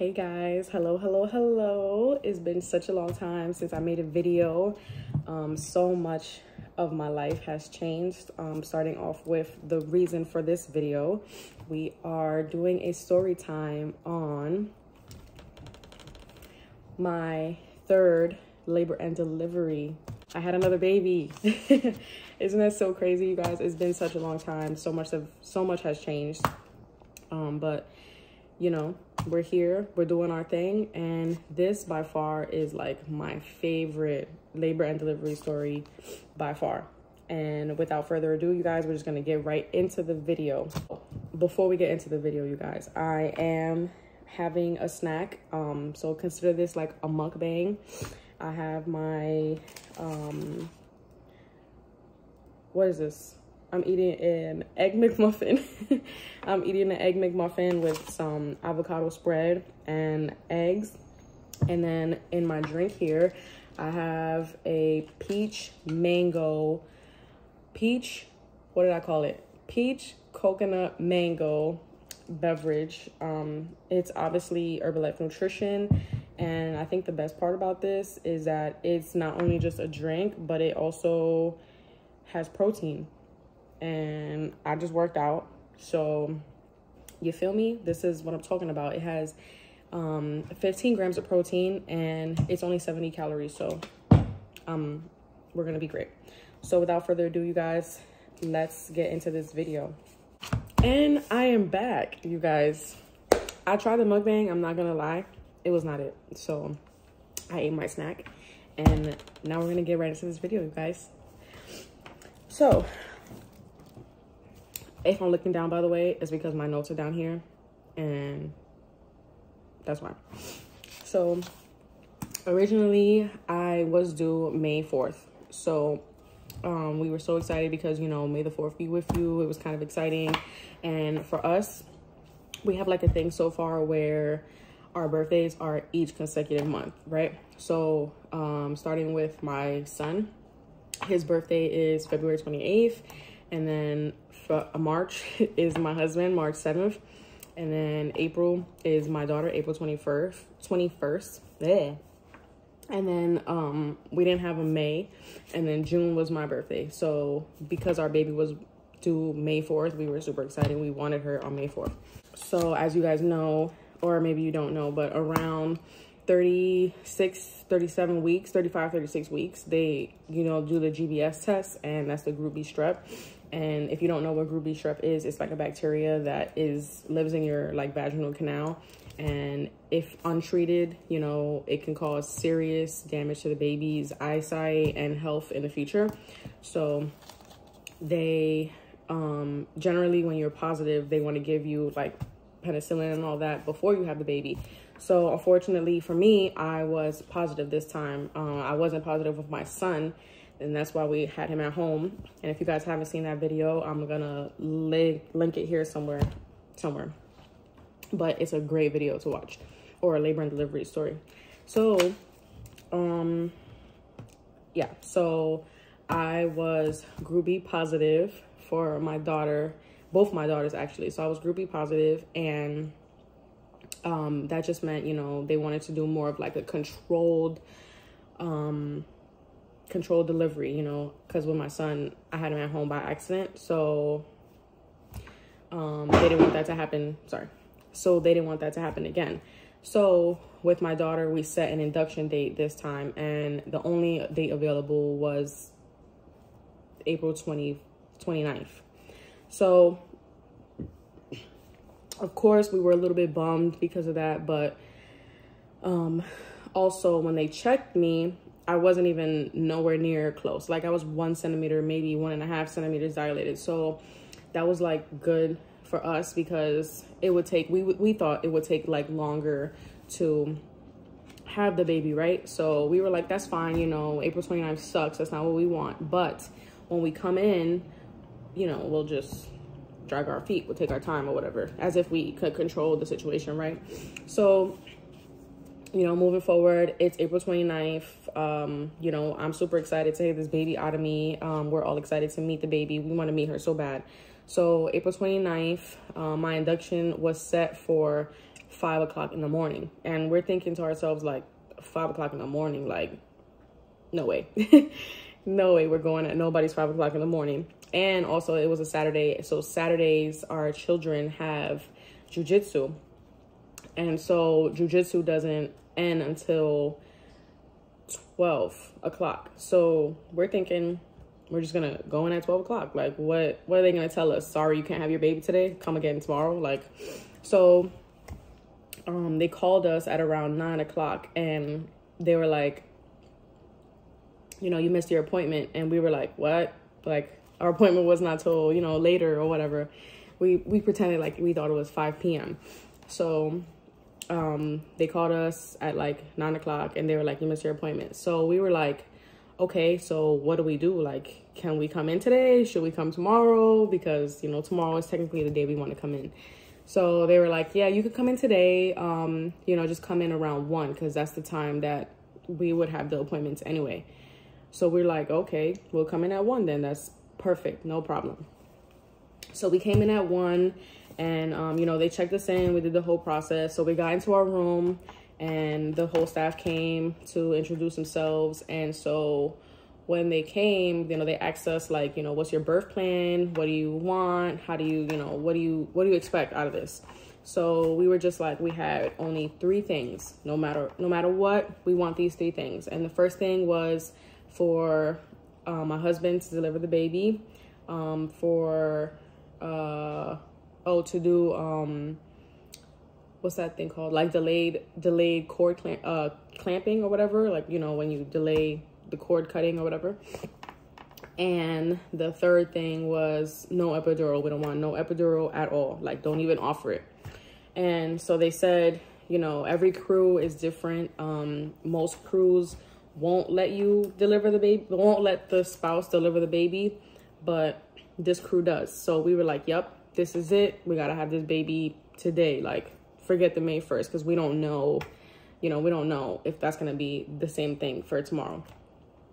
Hey guys, hello, hello, hello. It's been such a long time since I made a video. Um, so much of my life has changed. Um, starting off with the reason for this video, we are doing a story time on my third labor and delivery. I had another baby. Isn't that so crazy, you guys? It's been such a long time. So much of so much has changed. Um, but you know, we're here, we're doing our thing, and this by far is like my favorite labor and delivery story by far. And without further ado, you guys, we're just gonna get right into the video. Before we get into the video, you guys, I am having a snack. Um, so consider this like a mukbang. I have my um what is this? I'm eating an egg McMuffin. I'm eating an egg McMuffin with some avocado spread and eggs. And then in my drink here, I have a peach mango, peach, what did I call it? Peach coconut mango beverage. Um, it's obviously Herbalife Nutrition. And I think the best part about this is that it's not only just a drink, but it also has protein and I just worked out. So you feel me? This is what I'm talking about. It has um, 15 grams of protein and it's only 70 calories. So um, we're going to be great. So without further ado, you guys, let's get into this video. And I am back, you guys. I tried the mukbang. I'm not going to lie. It was not it. So I ate my snack. And now we're going to get right into this video, you guys. So if I'm looking down, by the way, it's because my notes are down here. And that's why. So, originally, I was due May 4th. So, um, we were so excited because, you know, May the 4th be with you. It was kind of exciting. And for us, we have like a thing so far where our birthdays are each consecutive month, right? So, um, starting with my son, his birthday is February 28th and then for March is my husband, March 7th. And then April is my daughter, April 21st. 21st. Yeah. And then um, we didn't have a May. And then June was my birthday. So because our baby was due May 4th, we were super excited. We wanted her on May 4th. So as you guys know, or maybe you don't know, but around 36, 37 weeks, 35, 36 weeks, they, you know, do the GBS test and that's the group B strep. And if you don't know what B strep is, it's like a bacteria that is lives in your like vaginal canal. And if untreated, you know, it can cause serious damage to the baby's eyesight and health in the future. So they um, generally, when you're positive, they want to give you like penicillin and all that before you have the baby. So unfortunately for me, I was positive this time. Uh, I wasn't positive with my son and that's why we had him at home. And if you guys haven't seen that video, I'm gonna link, link it here somewhere, somewhere. But it's a great video to watch, or a labor and delivery story. So, um, yeah, so I was group B positive for my daughter, both my daughters actually. So I was group B positive and um, that just meant, you know, they wanted to do more of like a controlled, um, controlled delivery, you know, because with my son, I had him at home by accident. So um, they didn't want that to happen. Sorry. So they didn't want that to happen again. So with my daughter, we set an induction date this time. And the only date available was April 20, 29th. So of course, we were a little bit bummed because of that. But um, also when they checked me, I wasn't even nowhere near close. Like I was one centimeter, maybe one and a half centimeters dilated. So that was like good for us because it would take, we, we thought it would take like longer to have the baby, right? So we were like, that's fine. You know, April 29th sucks. That's not what we want. But when we come in, you know, we'll just drag our feet. We'll take our time or whatever, as if we could control the situation, right? So you know, moving forward, it's April 29th. Um, you know, I'm super excited to have this baby out of me. Um, we're all excited to meet the baby. We want to meet her so bad. So April 29th, uh, my induction was set for five o'clock in the morning. And we're thinking to ourselves, like, five o'clock in the morning, like, no way. no way we're going at nobody's five o'clock in the morning. And also, it was a Saturday. So, Saturdays, our children have jujitsu. And so, jujitsu doesn't end until 12 o'clock. So, we're thinking, we're just gonna go in at 12 o'clock. Like, what, what are they gonna tell us? Sorry, you can't have your baby today. Come again tomorrow. Like, so um, they called us at around nine o'clock and they were like, you know, you missed your appointment. And we were like, what? Like, our appointment was not till, you know, later or whatever. We, we pretended like we thought it was 5 p.m. So um, they called us at like nine o'clock and they were like, you missed your appointment. So we were like, okay, so what do we do? Like, can we come in today? Should we come tomorrow? Because, you know, tomorrow is technically the day we want to come in. So they were like, yeah, you could come in today. Um, you know, just come in around one because that's the time that we would have the appointments anyway. So we're like, okay, we'll come in at one then. That's perfect, no problem. So we came in at one and, um, you know, they checked us in. We did the whole process. So we got into our room and the whole staff came to introduce themselves. And so when they came, you know, they asked us like, you know, what's your birth plan? What do you want? How do you, you know, what do you, what do you expect out of this? So we were just like, we had only three things, no matter, no matter what, we want these three things. And the first thing was for uh, my husband to deliver the baby, um, for, uh, oh, to do, um, what's that thing called? Like delayed, delayed cord clamp, uh, clamping or whatever. Like, you know, when you delay the cord cutting or whatever. And the third thing was no epidural. We don't want no epidural at all. Like, don't even offer it. And so they said, you know, every crew is different. Um, most crews won't let you deliver the baby, won't let the spouse deliver the baby, but this crew does. So we were like, yep, this is it. We got to have this baby today. Like, forget the May 1st because we don't know, you know, we don't know if that's going to be the same thing for tomorrow.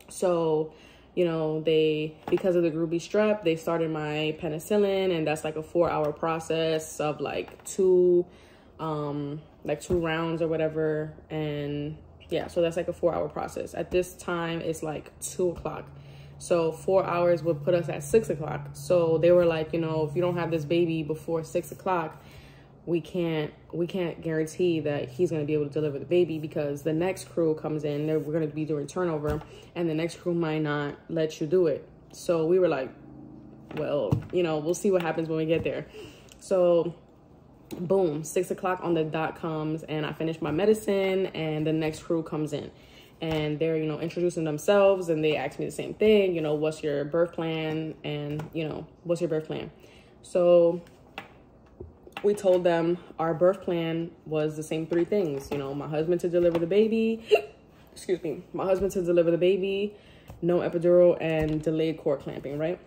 So, you know, they, because of the group B strep, they started my penicillin and that's like a four hour process of like two, um, like two rounds or whatever. And yeah, so that's like a four hour process. At this time, it's like two o'clock. So four hours would put us at six o'clock. So they were like, you know, if you don't have this baby before six o'clock, we can't we can't guarantee that he's going to be able to deliver the baby because the next crew comes in we're going to be doing turnover and the next crew might not let you do it. So we were like well you know we'll see what happens when we get there. So boom six o'clock on the dot comes and i finish my medicine and the next crew comes in and they're you know introducing themselves and they ask me the same thing you know what's your birth plan and you know what's your birth plan so we told them our birth plan was the same three things. You know, my husband to deliver the baby, excuse me, my husband to deliver the baby, no epidural, and delayed cord clamping, right?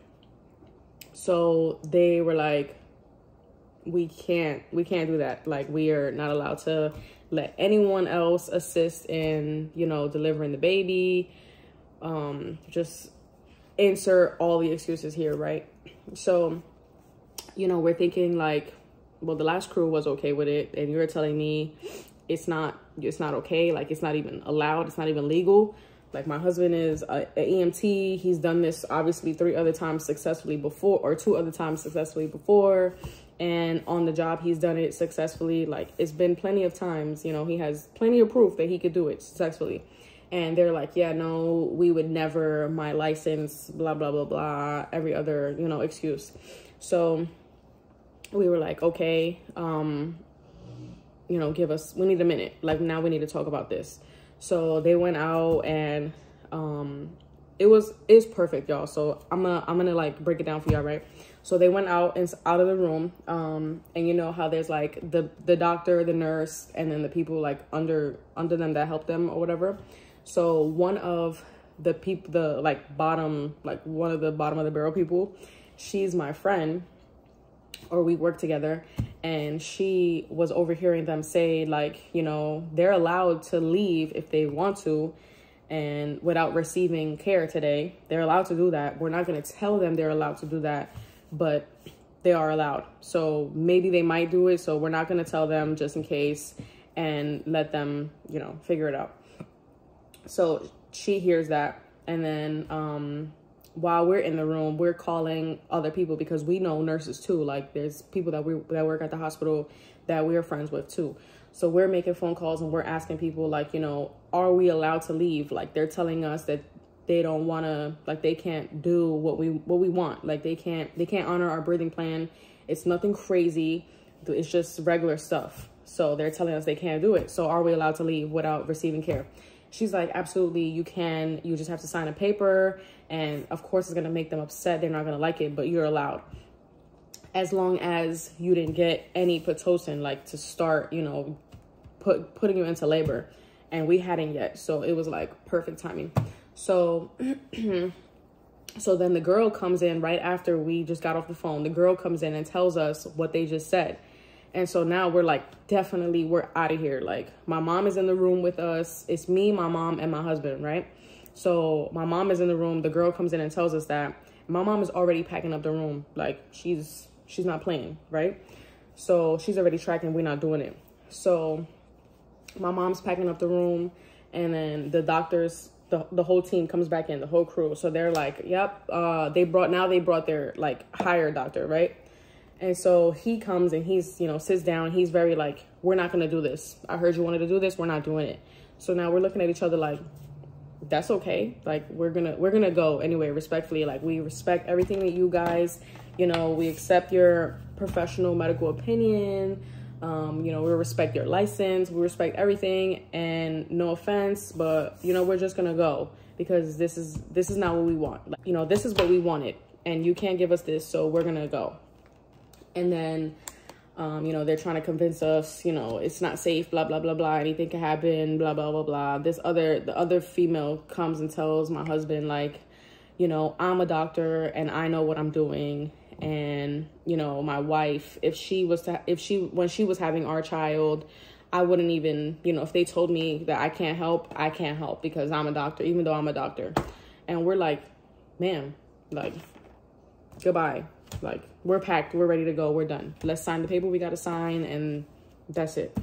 So they were like, we can't, we can't do that. Like, we are not allowed to let anyone else assist in, you know, delivering the baby. Um, just insert all the excuses here, right? So, you know, we're thinking like, well the last crew was okay with it and you're telling me it's not it's not okay like it's not even allowed it's not even legal like my husband is a, a emt he's done this obviously three other times successfully before or two other times successfully before. And on the job he's done it successfully. Like it's been plenty of times you know he has plenty of proof that he could do it successfully. And they're like yeah no we would never my license blah blah blah blah every other you know excuse. So we were like, okay, um, you know, give us, we need a minute. Like now we need to talk about this. So they went out and um, it was, it's perfect, y'all. So I'm gonna, I'm gonna like break it down for y'all, right? So they went out and out of the room. Um, and you know how there's like the, the doctor, the nurse, and then the people like under, under them that help them or whatever. So one of the people, the like bottom, like one of the bottom of the barrel people, she's my friend or we work together and she was overhearing them say like you know they're allowed to leave if they want to and without receiving care today they're allowed to do that we're not going to tell them they're allowed to do that but they are allowed. So maybe they might do it. So we're not going to tell them just in case and let them, you know, figure it out. So she hears that. And then um, while we're in the room, we're calling other people because we know nurses too. Like there's people that we that work at the hospital that we're friends with too. So we're making phone calls and we're asking people like, you know, are we allowed to leave? Like they're telling us that they don't want to like they can't do what we what we want. Like they can't they can't honor our breathing plan. It's nothing crazy. It's just regular stuff. So they're telling us they can't do it. So are we allowed to leave without receiving care? She's like, absolutely, you can. You just have to sign a paper. And of course, it's going to make them upset. They're not going to like it, but you're allowed. As long as you didn't get any Pitocin, like to start, you know, put putting you into labor. And we hadn't yet. So it was like perfect timing. So, so then the girl comes in right after we just got off the phone. The girl comes in and tells us what they just said. And so now we're like, definitely, we're out of here. Like, my mom is in the room with us. It's me, my mom, and my husband, right? So my mom is in the room. The girl comes in and tells us that my mom is already packing up the room. Like, she's she's not playing, right? So she's already tracking. We're not doing it. So my mom's packing up the room, and then the doctors, the the whole team comes back in, the whole crew. So they're like, "Yep." Uh, they brought now they brought their like higher doctor, right? And so he comes and he's, you know, sits down. He's very like, we're not going to do this. I heard you wanted to do this. We're not doing it. So now we're looking at each other like, that's okay. Like we're going to, we're going to go anyway, respectfully. Like we respect everything that you guys, you know, we accept your professional medical opinion. Um, you know, we respect your license. We respect everything and no offense, but you know, we're just going to go because this is, this is not what we want. Like, you know, this is what we wanted and you can't give us this. So we're going to go and then um, you know, they're trying to convince us, you know, it's not safe, blah, blah, blah, blah, anything can happen, blah, blah, blah, blah. This other, the other female comes and tells my husband, like, you know, I'm a doctor and I know what I'm doing. And, you know, my wife, if she was to, if she, when she was having our child, I wouldn't even, you know, if they told me that I can't help, I can't help because I'm a doctor, even though I'm a doctor. And we're like, ma'am, like, goodbye. Like, we're packed, we're ready to go, we're done. Let's sign the paper we got to sign, and that's it.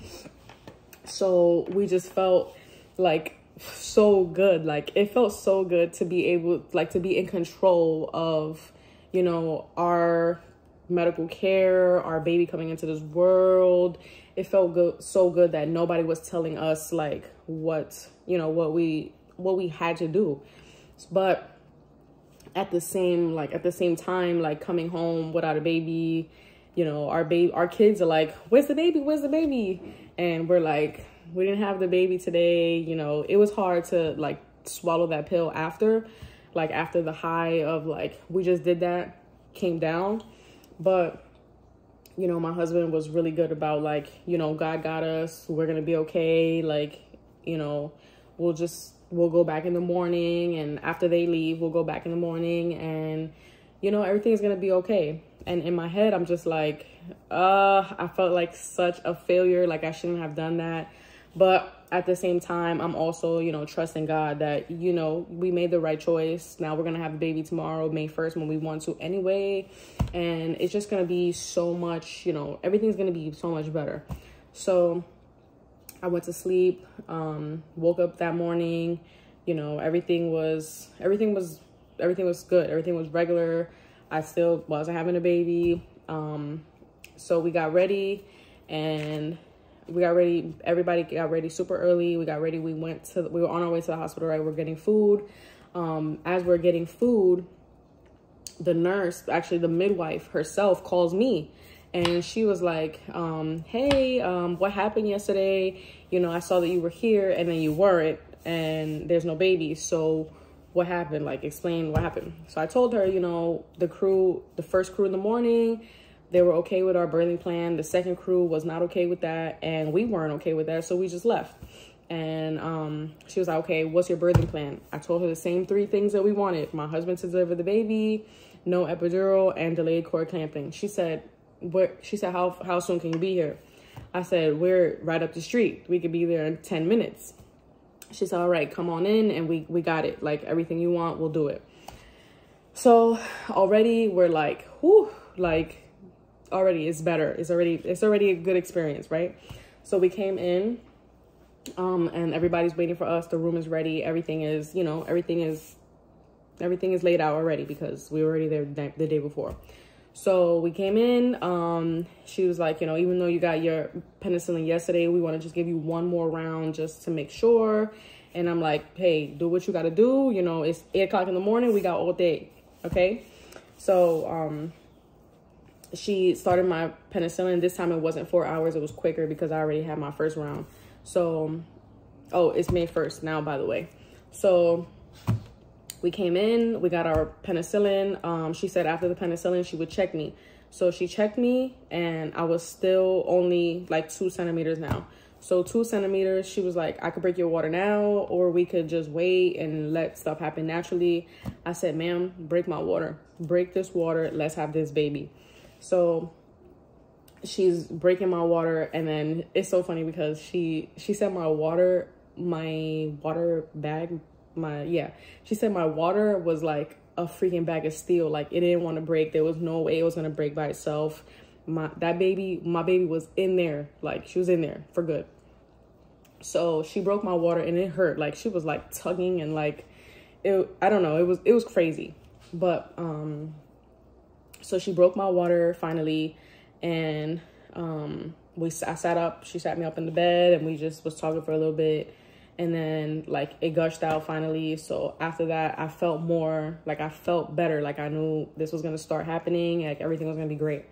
So we just felt like so good. Like, it felt so good to be able, like, to be in control of, you know, our medical care, our baby coming into this world. It felt good, so good that nobody was telling us like what, you know, what we, what we had to do. But at the same like at the same time like coming home without a baby you know our baby our kids are like where's the baby? Where's the baby? And we're like we didn't have the baby today. You know it was hard to like swallow that pill after like after the high of like we just did that came down. But you know my husband was really good about like you know god got us. We're gonna be okay. Like you know we'll just we'll go back in the morning and after they leave we'll go back in the morning and you know everything's gonna be okay. And in my head i'm just like uh i felt like such a failure like i shouldn't have done that. But at the same time i'm also you know trusting god that you know we made the right choice. Now we're gonna have a baby tomorrow may 1st when we want to anyway. And it's just gonna be so much you know everything's gonna be so much better. So I went to sleep, um, woke up that morning, you know, everything was, everything was, everything was good. Everything was regular. I still wasn't having a baby. Um, so we got ready and we got ready. Everybody got ready super early. We got ready. We went to, we were on our way to the hospital, right? We're getting food. Um, as we're getting food, the nurse, actually the midwife herself calls me and she was like, um, hey, um, what happened yesterday? You know, I saw that you were here and then you weren't and there's no baby. So what happened? Like, explain what happened. So I told her, you know, the crew, the first crew in the morning, they were okay with our birthing plan. The second crew was not okay with that. And we weren't okay with that. So we just left. And um, she was like, okay, what's your birthing plan? I told her the same three things that we wanted. My husband to deliver the baby, no epidural, and delayed cord clamping. She said, where she said, how, how soon can you be here? I said, we're right up the street. We could be there in 10 minutes. She said, all right, come on in and we, we got it. Like everything you want, we'll do it. So already we're like, whew, like already it's better. It's already it's already a good experience, right? So we came in um and everybody's waiting for us. The room is ready. Everything is, you know, everything is everything is laid out already because we were already there the day before. So we came in. Um, she was like, you know, even though you got your penicillin yesterday, we want to just give you one more round just to make sure. And I'm like, hey, do what you got to do. You know, it's eight o'clock in the morning. We got all day. Okay. So um, she started my penicillin. This time it wasn't four hours. It was quicker because I already had my first round. So, oh, it's May 1st now, by the way. So we came in, we got our penicillin. Um, she said after the penicillin, she would check me. So she checked me and I was still only like two centimeters now. So two centimeters, she was like, I could break your water now, or we could just wait and let stuff happen naturally. I said, ma'am, break my water. Break this water. Let's have this baby. So she's breaking my water. And then it's so funny because she, she said my water, my water bag my yeah. She said my water was like a freaking bag of steel. Like it didn't want to break. There was no way it was going to break by itself. My that baby my baby was in there. Like she was in there for good. So she broke my water and it hurt. Like she was like tugging and like it i don't know. It was it was crazy. But um so she broke my water finally and um we i sat up. She sat me up in the bed and we just was talking for a little bit and then like it gushed out finally. So after that i felt more like i felt better. Like i knew this was going to start happening. Like everything was going to be great.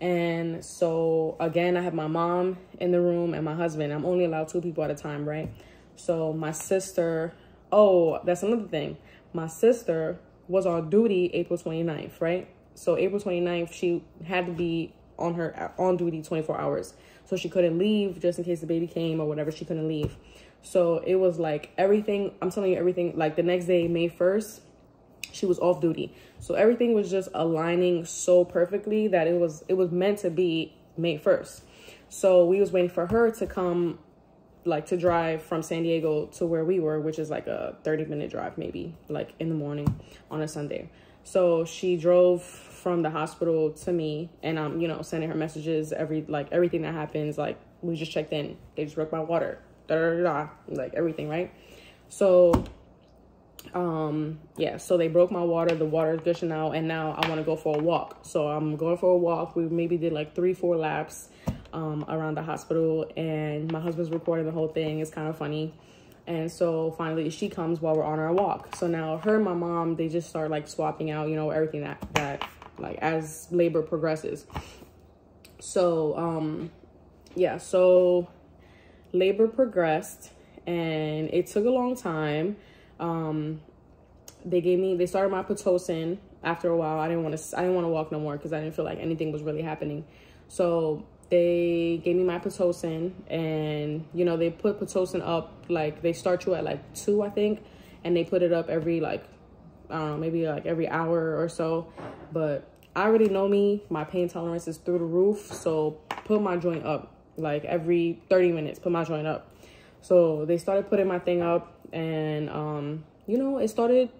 And so again i have my mom in the room and my husband. I'm only allowed two people at a time right? So my sister oh that's another thing. My sister was on duty april 29th right? So april 29th she had to be on her on duty 24 hours. So she couldn't leave just in case the baby came or whatever. She couldn't leave so it was like everything, I'm telling you everything, like the next day, May 1st, she was off duty. So everything was just aligning so perfectly that it was it was meant to be May 1st. So we was waiting for her to come like to drive from San Diego to where we were, which is like a 30 minute drive maybe, like in the morning on a Sunday. So she drove from the hospital to me and I'm, you know, sending her messages every like everything that happens, like we just checked in. They just broke my water da, da, da, like everything, right? So, um, yeah, so they broke my water. The water is gushing out, and now I want to go for a walk. So I'm going for a walk. We maybe did like three, four laps um, around the hospital, and my husband's recording the whole thing. It's kind of funny. And so finally she comes while we're on our walk. So now her and my mom, they just start like swapping out, you know, everything that, that like as labor progresses. So, um, yeah, so labor progressed and it took a long time. Um, they gave me, they started my Pitocin after a while. I didn't want to, I didn't want to walk no more because I didn't feel like anything was really happening. So they gave me my Pitocin and, you know, they put Pitocin up, like they start you at like two, I think, and they put it up every like, I don't know, maybe like every hour or so. But I already know me, my pain tolerance is through the roof. So put my joint up like every 30 minutes, put my joint up. So they started putting my thing up and, um, you know, it started,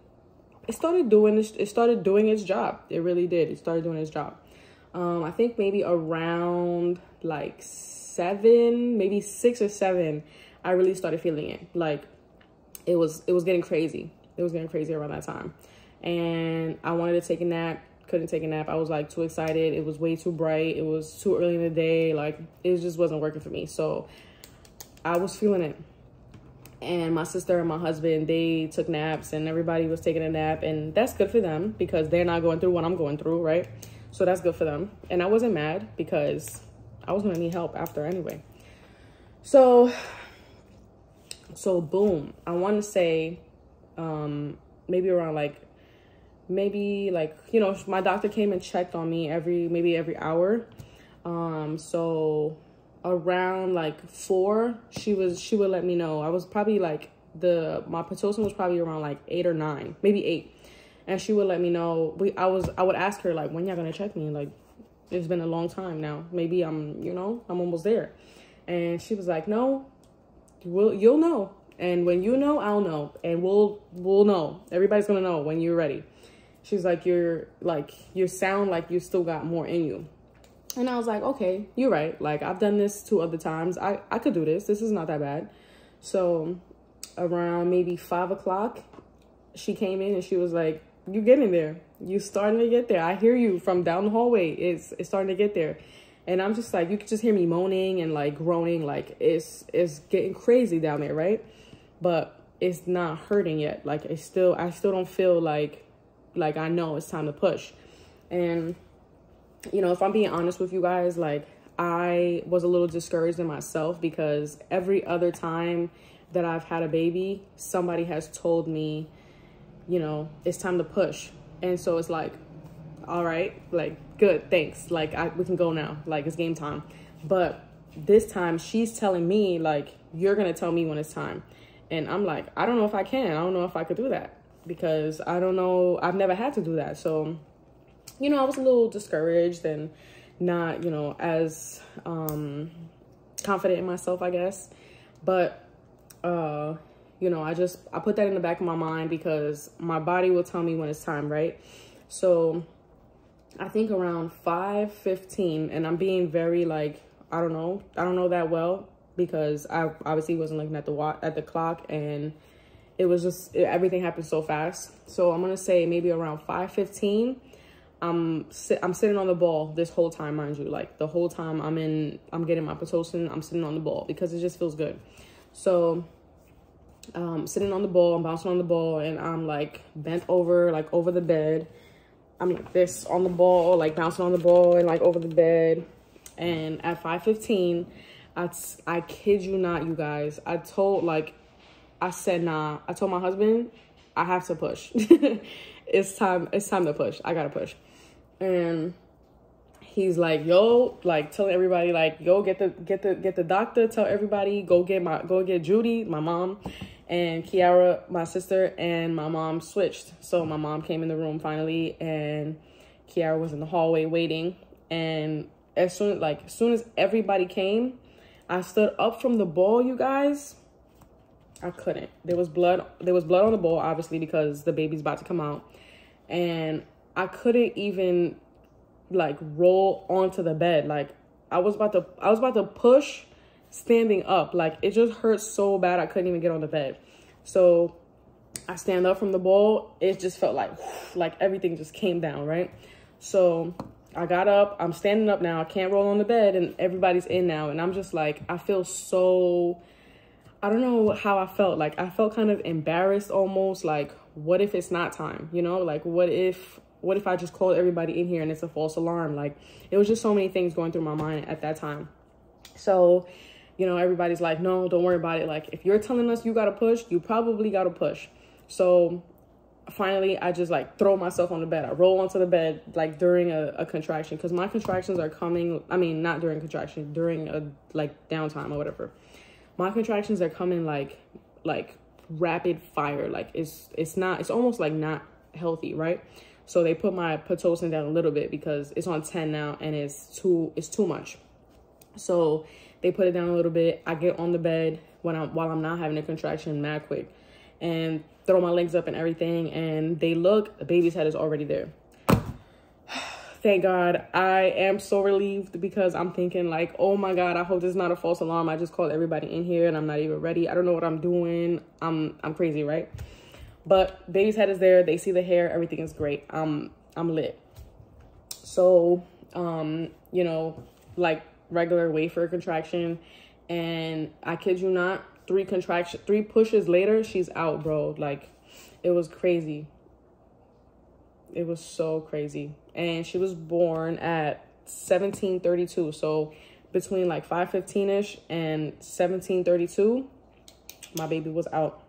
it started doing this, it started doing its job. It really did. It started doing its job. Um, I think maybe around like seven, maybe six or seven, I really started feeling it. Like it was, it was getting crazy. It was getting crazy around that time. And I wanted to take a nap couldn't take a nap. I was like too excited. It was way too bright. It was too early in the day. Like it just wasn't working for me. So I was feeling it. And my sister and my husband, they took naps and everybody was taking a nap. And that's good for them because they're not going through what I'm going through, right? So that's good for them. And I wasn't mad because I was going to need help after anyway. So, so boom. I want to say um, maybe around like maybe like you know my doctor came and checked on me every maybe every hour. Um so around like four she was she would let me know. I was probably like the my pitocin was probably around like eight or nine maybe eight. And she would let me know. We i was i would ask her like when y'all gonna check me? Like it's been a long time now. Maybe i'm you know i'm almost there. And she was like no will you'll know. And when you know i'll know. And we'll we'll know. Everybody's gonna know when you're ready she's like you're like you sound like you still got more in you And I was like, okay, you're right. Like I've done this two other times. I, I could do this. This is not that bad. So around maybe five o'clock, she came in and she was like, you're getting there. You're starting to get there. I hear you from down the hallway. It's it's starting to get there. And I'm just like, you can just hear me moaning and like groaning, like it's it's getting crazy down there, right? But it's not hurting yet. Like it's still I still don't feel like like I know it's time to push. And you know, if I'm being honest with you guys, like I was a little discouraged in myself because every other time that I've had a baby, somebody has told me, you know, it's time to push. And so it's like, all right, like, good, thanks. Like, I, we can go now. Like, it's game time. But this time, she's telling me, like, you're going to tell me when it's time. And I'm like, I don't know if I can. I don't know if I could do that because I don't know. I've never had to do that. So, you know, I was a little discouraged and not, you know, as um, confident in myself, I guess. But, uh, you know, I just, I put that in the back of my mind because my body will tell me when it's time, right? So I think around 5.15, and I'm being very like, I don't know, I don't know that well because I obviously wasn't looking at the watch, at the clock and it was just, it, everything happened so fast. So I'm going to say maybe around 5.15, I'm I'm sitting on the ball this whole time, mind you. Like the whole time I'm in, I'm getting my pitocin. I'm sitting on the ball because it just feels good. So, um, sitting on the ball, I'm bouncing on the ball, and I'm like bent over, like over the bed. I'm like this on the ball, like bouncing on the ball and like over the bed. And at 5:15, I I kid you not, you guys. I told like, I said nah. I told my husband I have to push. it's time. It's time to push. I gotta push and he's like, yo, like telling everybody, like, yo, get the get the get the doctor, tell everybody, go get my go get Judy, my mom, and Kiara, my sister, and my mom switched. So my mom came in the room finally, and Kiara was in the hallway waiting. And as soon like as soon as everybody came, I stood up from the ball, you guys. I couldn't. There was blood. There was blood on the ball, obviously, because the baby's about to come out. And I couldn't even like roll onto the bed. Like I was about to I was about to push standing up. Like it just hurt so bad I couldn't even get on the bed. So I stand up from the bowl. It just felt like like everything just came down, right? So I got up. I'm standing up now. I can't roll on the bed and everybody's in now and I'm just like I feel so I don't know how I felt. Like I felt kind of embarrassed almost like what if it's not time? You know, like what if what if I just called everybody in here and it's a false alarm? Like, it was just so many things going through my mind at that time. So, you know, everybody's like, no, don't worry about it. Like, if you're telling us you got to push, you probably got to push. So finally, I just like throw myself on the bed. I roll onto the bed like during a, a contraction because my contractions are coming. I mean, not during contraction, during a like downtime or whatever. My contractions are coming like, like rapid fire. Like it's, it's not, it's almost like not healthy, right? So they put my Pitocin down a little bit because it's on 10 now and it's too it's too much. So they put it down a little bit. I get on the bed when I'm while I'm not having a contraction mad quick and throw my legs up and everything and they look, the baby's head is already there. Thank God. I am so relieved because I'm thinking like, oh my God, I hope this is not a false alarm. I just called everybody in here and I'm not even ready. I don't know what I'm doing. I'm I'm crazy, right? But baby's head is there. They see the hair. Everything is great. Um, I'm lit. So, um, you know, like regular wafer contraction. And I kid you not, three contraction, three pushes later, she's out, bro. Like, it was crazy. It was so crazy. And she was born at 1732. So between like 515-ish and 1732, my baby was out.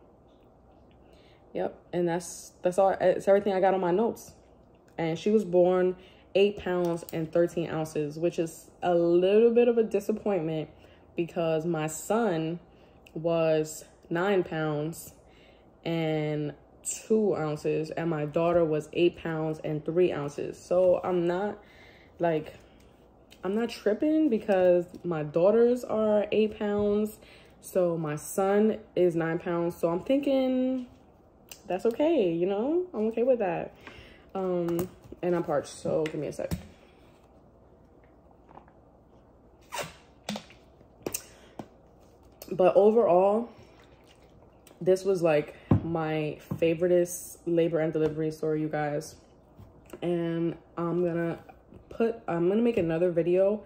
Yep, and that's that's all. It's everything I got on my notes. And she was born eight pounds and 13 ounces, which is a little bit of a disappointment because my son was nine pounds and two ounces and my daughter was eight pounds and three ounces. So I'm not like, I'm not tripping because my daughters are eight pounds. So my son is nine pounds. So I'm thinking that's okay. You know, I'm okay with that. Um, and I'm parched. So give me a sec. But overall, this was like my favoriteest labor and delivery story, you guys. And I'm gonna put, I'm gonna make another video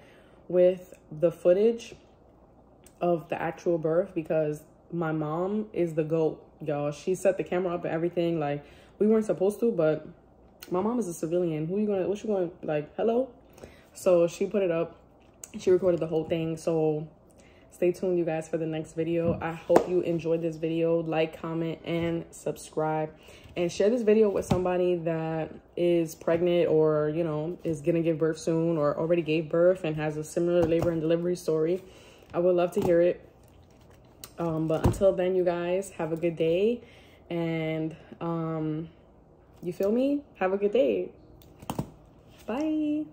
with the footage of the actual birth because my mom is the goat, y'all. She set the camera up and everything. Like, we weren't supposed to, but my mom is a civilian. Who you gonna, what you gonna, like, hello? So she put it up. She recorded the whole thing. So stay tuned, you guys, for the next video. I hope you enjoyed this video. Like, comment, and subscribe. And share this video with somebody that is pregnant or, you know, is to give birth soon or already gave birth and has a similar labor and delivery story. I would love to hear it. Um, but until then, you guys, have a good day. And um, you feel me? Have a good day. Bye.